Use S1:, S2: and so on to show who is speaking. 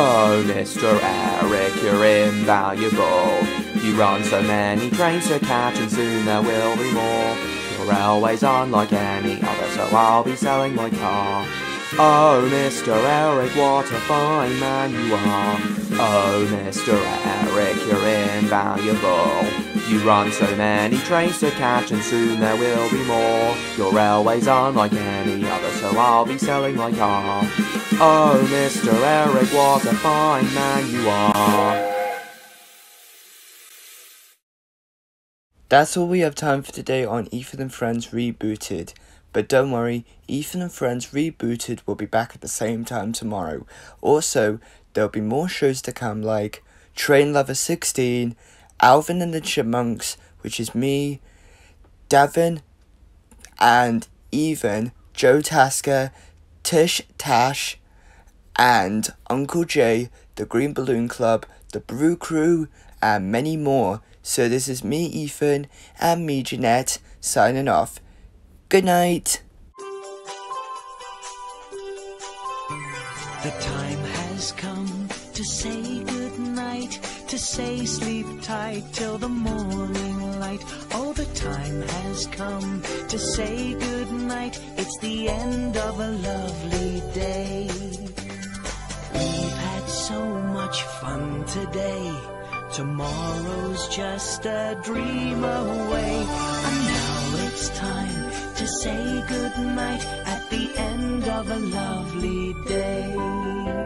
S1: Oh, Mr. Oh, Eric, you're invaluable. You run so many trains to catch, and soon there will be more. Your railway's unlike any other, so I'll be selling my car. Oh, Mr. Eric, what a fine man you are. Oh, Mr. Eric, you're invaluable. You run so many trains to catch, and soon there will be more. Your railway's unlike any other, so I'll be selling my car. Oh, Mr. Eric, what a fine man you are.
S2: That's all we have time for today on Ethan and Friends Rebooted. But don't worry, Ethan and Friends Rebooted will be back at the same time tomorrow. Also, there'll be more shows to come like Train Lover 16, Alvin and the Chipmunks, which is me, Devin, and even Joe Tasker, Tish Tash, and Uncle Jay, the Green Balloon Club, the Brew Crew, and many more. So this is me, Ethan, and me, Jeanette, signing off. Good night.
S3: The time has come to say good night, to say sleep tight till the morning light. Oh, the time has come to say good night. It's the end of a lovely day. We've had so much fun today. Tomorrow's just a dream away. And now it's time to say good night at the end of a lovely day.